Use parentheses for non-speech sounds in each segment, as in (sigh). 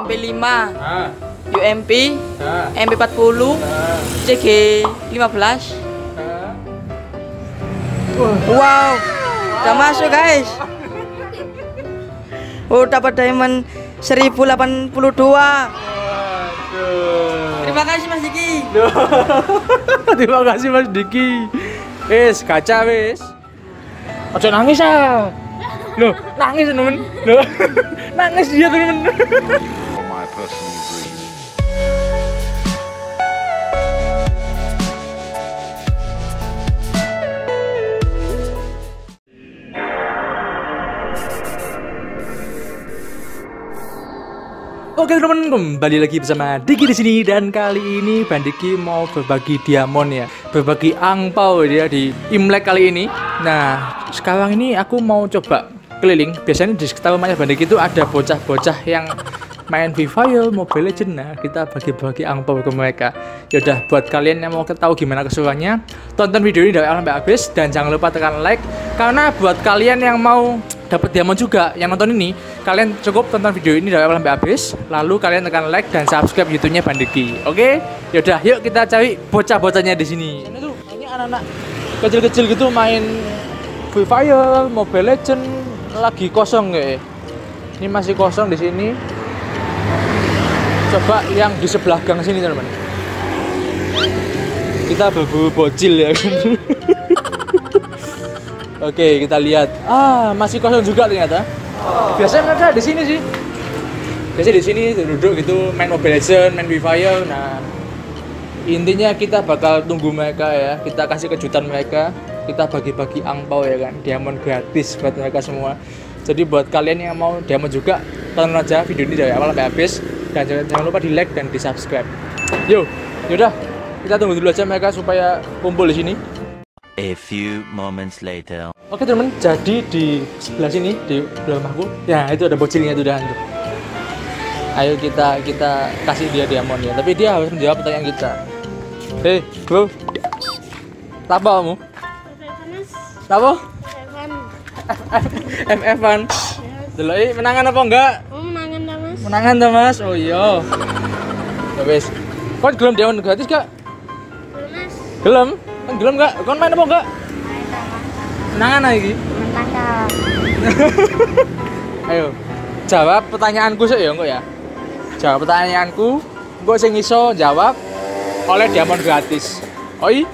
MP5, Ah, UMP, ah, MP40, ah, CG 15. ah. Wow, udah masuk guys. (laughs) Oh, dapat diamond 1082. Waduh. Terima kasih Mas Diki. (laughs) Terima kasih Mas Diki. Wis, kaca wis. Ojo nangis ah. Loh, nangis temen. Loh. (laughs) nangis dia temen. Oke teman kembali lagi bersama Diki di sini dan kali ini Bandiki mau berbagi diamond ya, berbagi angpau dia di Imlek kali ini. Nah sekarang ini aku mau coba keliling. Biasanya di sekitar rumahnya Bandiki itu ada bocah-bocah yang main Free Fire, Mobile Legends. Nah kita bagi-bagi angpau ke mereka. Yaudah buat kalian yang mau tahu gimana keseruannya, tonton video ini dari awal sampai habis. Dan jangan lupa tekan like karena buat kalian yang mau dapat diamond juga yang nonton ini kalian cukup tonton video ini dari awal sampai habis. Lalu kalian tekan like dan subscribe YouTube-nya Bandiki oke? Yaudah yuk kita cari bocah-bocahnya di sini. Ini tuh anak-anak kecil-kecil gitu main Free Fire Mobile Legend lagi kosong kayak ini masih kosong di sini coba yang di sebelah gang sini teman-teman kita berburu bocil ya (laughs) Oke, kita lihat. Ah, masih kosong juga ternyata. Biasanya mereka di sini sih. Biasanya di sini duduk gitu main Mobile Legends, main Free Fire. Nah, intinya kita bakal tunggu mereka ya. Kita kasih kejutan mereka. Kita bagi-bagi angpau ya kan, diamond gratis buat mereka semua. Jadi buat kalian yang mau diamond juga, tonton aja video ini dari awal sampai habis dan jangan, jangan lupa di like dan di subscribe. Yo, yaudah kita tunggu dulu aja mereka supaya kumpul di sini. A few moments later. Oke teman, jadi di sebelah sini di sebelah rumahku, ya itu ada bocilnya itu dan Ayo kita kita kasih dia diamond ya, tapi dia harus menjawab pertanyaan kita. Hei, bro, apa kamu? Apa? FF-an. Dulu eh, menangan apa enggak? Oh, mangan dah, Mas. Menangan ta mas? Oh iya. Ya wis. Kon gelem diamond gratis gak? Belum, Mas. Gelem? Gelem gak? Kon main apa enggak? Main dah, Mas. Menangan lagi. Menang dah. Ayo, jawab pertanyaanku sih ya, enggak ya? Jawab pertanyaanku, engko sing iso jawab oleh diamond gratis. Oi.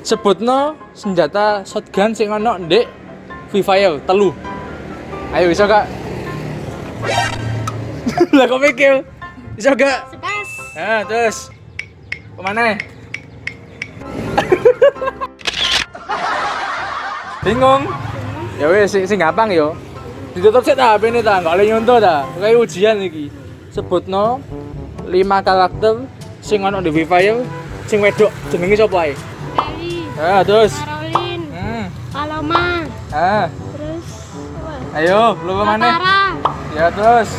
Sebutno senjata shotgun sing ono ndek Free Fire telu. Ayo iso gak? (laughs) Lah kok mikir? Iso gak? Sepas. Nah, terus ke mana? (laughs) Bingung? Ya wes sing, sing gampang yo. Ditutup sih ta HP ini ta, nggak boleh nyontoh ta. Kayak ujian iki. Sebutno 5 karakter sing ono di Free Fire sing wedok jenenge sapa ae? Ah, terus. Caroline. Hmm. Paloma. Ah, Terus. ayo, lu ke mana? Ya terus.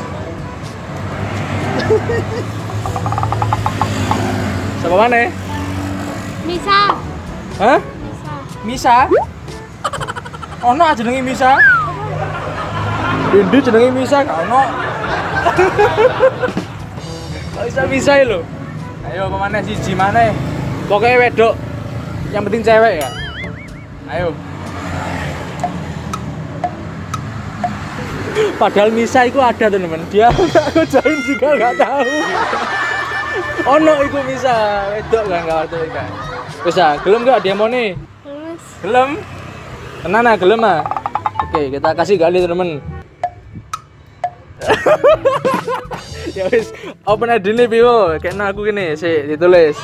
Sama mana? Nisa. Hah? Nisa. Misa? Ono aja jenenge Misa? Dendi jenenge Misa gak ono. Kok bisa bisa lho? Ayo ke mana siji mana? Pokoknya wedok. Yang penting cewek ya. Ayo. Padahal Misa itu ada teman-teman. Dia (laughs) aku join juga nggak tahu. ono iku Misa, wedok kan nggak ngerti kan. Bisa, gelem nggak diamone? Terus. Gelem? Tenan ah, gelem ah. Oke, kita kasih kali temen. (laughs) ya wis, open ID nih Biwo. Kayaknya aku gini, sih ditulis.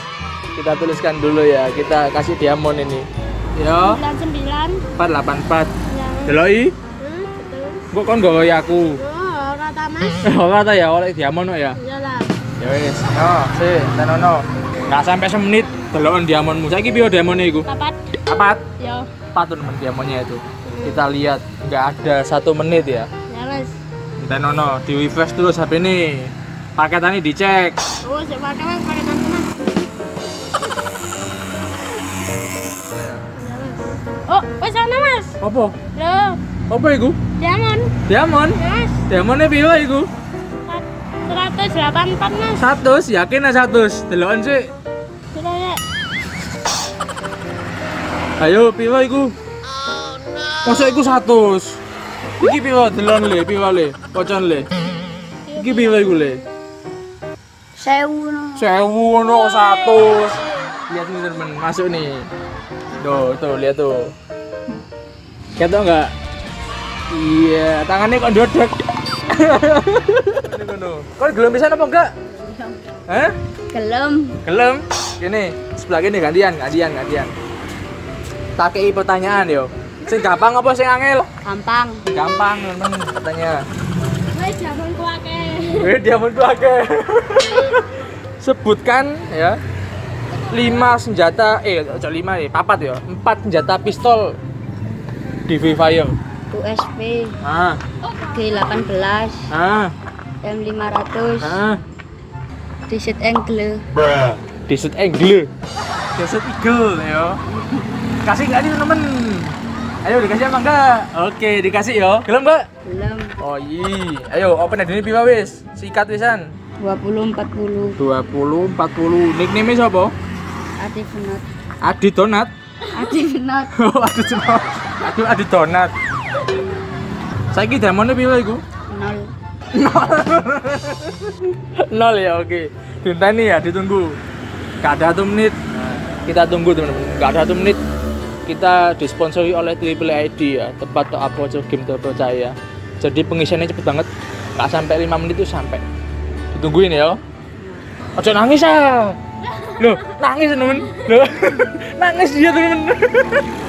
Kita tuliskan dulu ya. Kita kasih diamond ini. Yo, Dan sembilan. 484. Ya. Deloi. Kok kon gawe aku? Oh, kata Mas. (laughs) Ora ta ya, oleh diamond ya. Iyalah. Ya wis, no, sih, tenono. Nggak sampai semenit deloken diamondmu. Saiki piye diamondnya iku? Dapat. Apat. Yo. Apa tuh teman diamondnya itu? Kita lihat nggak ada satu menit ya. Ya, Mas. Tenono di refresh terus HP ini. Paketannya dicek. Oh, Mas? Pakai tante Mas. (laughs) Ya. Oh, wes sana Mas. Apa? Loh, Apa iku? Diamond. Diamond. Mas. Diamondnya piye iku? 184 mas. 100 yakin ya 100 delokan sih ayo piro iku? Masa iku 100 iki piro? Delon le piro le? Kocon le? Iki piro iku le? Sewu. No. sewu no 100 lihat nih temen masuk nih. Tuh tuh lihat tuh. Tuh enggak iya tangannya kok dodok Ini ngono. kau gelem bisa apa enggak Hah? Gelem. Gelem. Gini, sebelah gini gantian, gantian, gantian. Tak kei pertanyaan yo. Sing gampang apa sing angel? Gampang. Gampang, temen katanya. Wes jaman ku akeh. Eh, dia mentu akeh. Sebutkan ya. lima senjata eh ojo lima nih papat ya empat senjata pistol di Free Fire USP ah G18 ah M500 ah T-shirt angle. Desert Eagle Desert Eagle ya kasih nggak nih temen ayo dikasih apa enggak oke dikasih yo. Gelem mbak? Belum. Oh iya. Ayo open ini pipa wis. Sikat wisan. 20 40 20 40 nickname siapa? Adi Benot Adi Donat? Adi Benot (laughs) oh Adi Donat. Aduh Adi Donat saiki demone pipa iku? Nol. (laughs) Nol. Ya oke. Dinteni ya ditunggu. Gak ada satu menit. Kita tunggu teman-teman. Gak ada satu menit. Kita disponsori oleh Triple ID ya. Tepat atau apa game terpercaya jadi pengisiannya cepet banget. Gak sampai 5 menit itu sampai. Ditungguin ya Ojo nangis ah. Loh, nangis temen Loh, (laughs) nangis dia temen (laughs)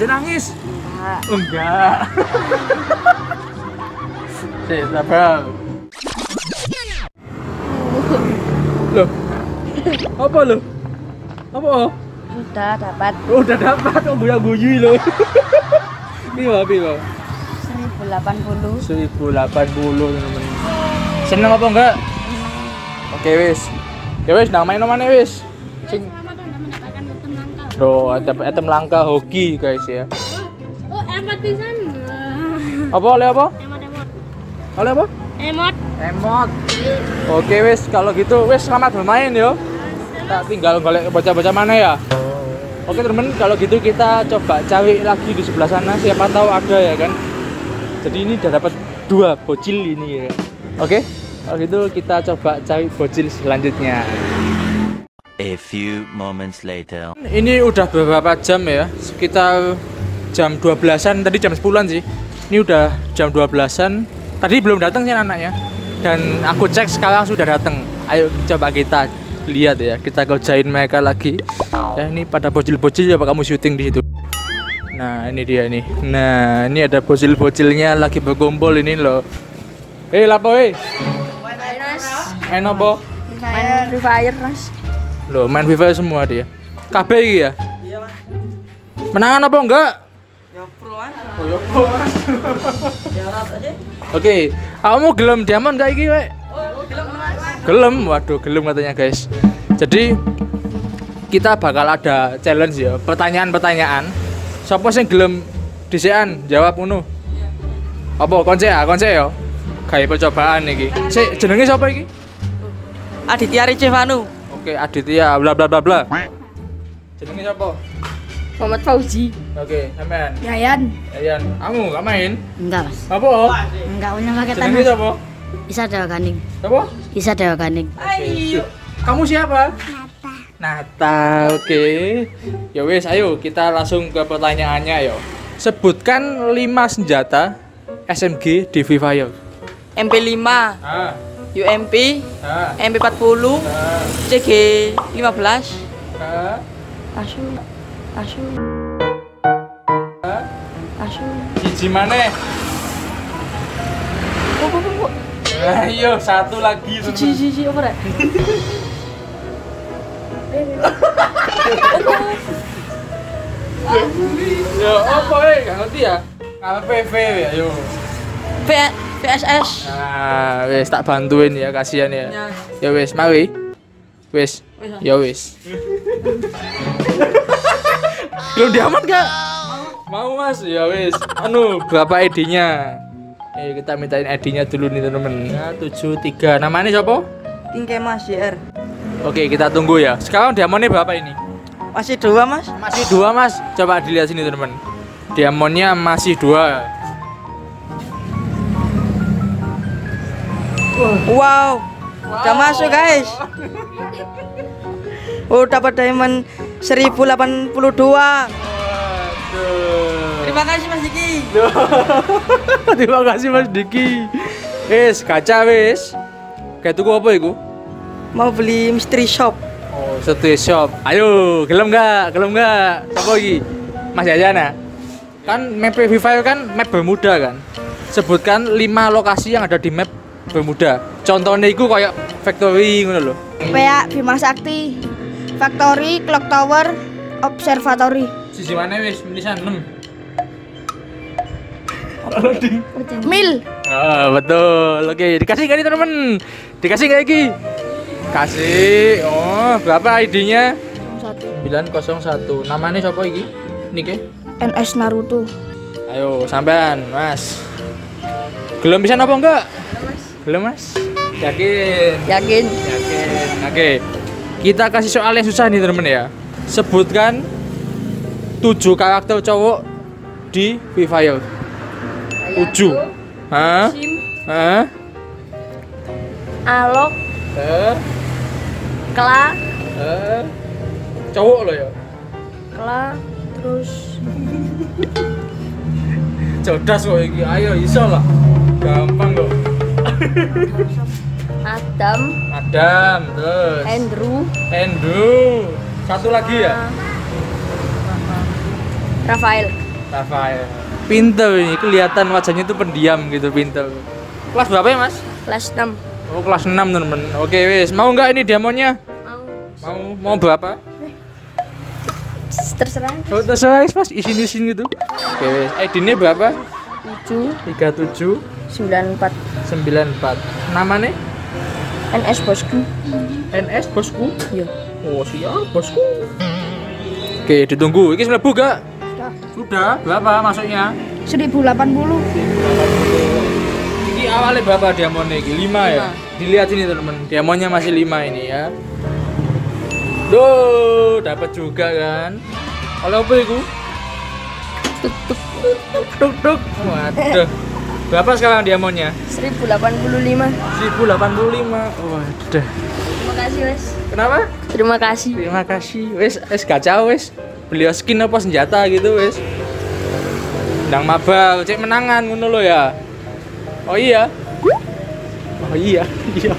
Ojo nangis enggak Enggak. (laughs) Sik, sabar. Loh. Apa lo? Apa? sudah dapat Oh, udah dapat oh guya guyu lo. Piro piro? 1080 1080 teman-teman. Seneng apa enggak? Oke wis. Ya wis, nang main mana wis? Sing Loh, ada item langka hoki guys ya. oh emot pisan Apa oleh apa? emot emot Oleh apa? emot Emot. Oke wis, kalau gitu wis selamat bermain yo. Tak tinggal golek baca-baca mana ya. Oke temen, kalau gitu kita coba cari lagi di sebelah sana. Siapa tahu ada ya kan. Jadi ini udah dapat dua bocil ini ya. Oke, kalau gitu kita coba cari bocil selanjutnya. A few moments later. Ini udah beberapa jam ya, sekitar jam 12-an, tadi jam 10-an sih. Ini udah jam 12-an. Tadi belum datang sih anaknya. Dan aku cek sekarang sudah datang. Ayo coba kita lihat ya, kita kerjain mereka lagi. Ya ini pada bocil-bocil ya kamu syuting di situ. Nah, ini dia nih. Nah, ini ada bocil-bocilnya lagi berkumpul ini loh. Eh, lapo eh? Main apa? main Free Fire mas Loh, main FIFA semua dia. KB iki ya? Iya mas. Menangan apa enggak? Ya pro mas. Oh, ya pro. Ya aja. Oke, kamu gelem diamond gak iki, Wek? Oh gelem mas. Gelem, waduh gelem katanya guys. Jadi kita bakal ada challenge ya, pertanyaan-pertanyaan. Siapa sing gelem dhisekan jawab ngono? Apa konse ya, konse ya? Kayak percobaan iki. Sik, jenenge siapa iki? Aditya Ricevanu. Oke, Aditya bla bla bla bla. Jenenge siapa? Muhammad Fauzi Oke, sampean. Yayan Ayan, kamu gak main? enggak mas Apa? enggak punya paketan Jenenge mas siapa? Isa Dewa Ganing Siapa? Isa Dewa Ganing Oke. Kamu siapa? Nata. Nata, oke. Ya wes, ayo kita langsung ke pertanyaannya yo. Sebutkan 5 senjata SMG di Free Fire. MP5, Ah, UMP, ah, MP40, ah, CG15. ah, Asu. Asu. ah. Asu. Biji mana? Bu bu bu. bu. Ayo, satu lagi. Si si apa rek? (laughs) Ya, apa eh? Gak ngerti ya? Apa PV ya, ayo. V VSS. Nah, wes tak bantuin ya, kasihan ya. Ya. Ya wes, mari. Wes. Wes, ah. Ya wes. Belum diaman gak? Mau mas, ya wis. Anu, berapa ID-nya? Eh kita mintain ID-nya dulu nih teman-teman. Ya, 73. Namanya siapa? Tingke Mas JR. Oke, kita tunggu ya. Sekarang diamonnya berapa ini? Masih dua Mas? Masih dua mas. Coba dilihat sini teman-teman. Diamonnya masih dua. Wow. Udah masuk guys. Oh dapat diamond 1082. Terima kasih Mas Diki. (laughs) Terima kasih Mas Diki. Wis, kaca wis. Kayak tuku apa iku? Mau beli mystery shop. Oh, satu shop. Ayo, gelem nggak? Gelem nggak? Siapa lagi? Mas Yayana. Kan map Free Fire kan map Bermuda kan. Sebutkan 5 lokasi yang ada di map Bermuda. Contohnya itu kayak factory ngono lho. PA Bima Sakti, Factory, Clock Tower, Observatory. Sisi mana wis? Menisan 6. Mil. Ah, betul. Oke, dikasih kali teman-teman. Dikasih kayak gini. Kasih. Oh, berapa ID-nya? 901. Namanya siapa iki? Nike. NS Naruto. Ayo, sampean, Mas. Gelem bisa apa enggak? Gelem, Mas. Yakin. Yakin? Yakin. Oke. Kita kasih soal yang susah nih, teman ya. Sebutkan 7 karakter cowok di Free Fire. 7. Hah? Hah? Alok, Eh? Kla, Eh? Cowok lo ya? Kla, terus (laughs) Cerdas kok iki. Ayo iso lah. Gampang kok. Adam, Adam, terus Andrew, Andrew. Satu lagi ya? Rafael. Rafael. Pinter ini, kelihatan wajahnya tuh pendiam gitu, pinter. Kelas berapa ya, Mas? Kelas 6. Oh, kelas 6, teman-teman. Oke, wis. Mau nggak ini demonya? Mau Mau mau berapa? terserah. Oh, terserah, Mas. Isin-isin gitu. Oke, wis. ID-nya berapa? 7 37 94 94. Namanya? NS Bosku. NS bosku. Iya. Oh, siap, bosku. Oke, ditunggu. Ini sudah buka? Sudah. Berapa masuknya? 1080. Ini awalnya berapa diamonnya ini? 5 ya? Dilihat ini teman Diamonnya masih 5 ini ya. Duh, dapat juga kan? Oleh apa itu? Tuk tuk tuk tuk. Waduh. Berapa sekarang diamonnya? 1085. 1085. Waduh. Terima kasih, Wes. Kenapa? Terima kasih. Terima kasih. Wes, wes gacha wes. Beli skin apa senjata gitu wes. Ndang mabal, cek menangan ngono lo ya. Oh iya. Oh iya, (laughs) iya.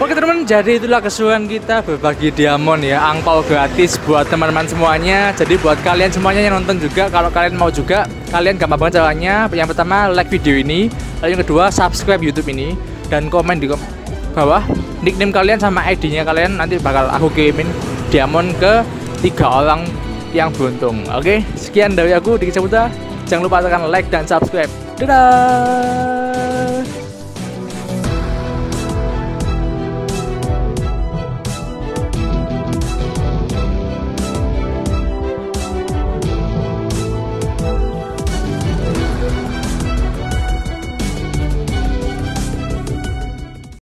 Oke teman-teman, jadi itulah keseruan kita berbagi diamond ya, angpau gratis buat teman-teman semuanya. Jadi buat kalian semuanya yang nonton juga, kalau kalian mau juga, kalian gampang banget caranya. Yang pertama like video ini, lalu yang kedua subscribe YouTube ini, dan komen di bawah nickname kalian sama ID-nya kalian nanti bakal aku kirimin diamond ke tiga orang yang beruntung. Oke, sekian dari aku Diki Saputra. Jangan lupa tekan like dan subscribe. Dadah.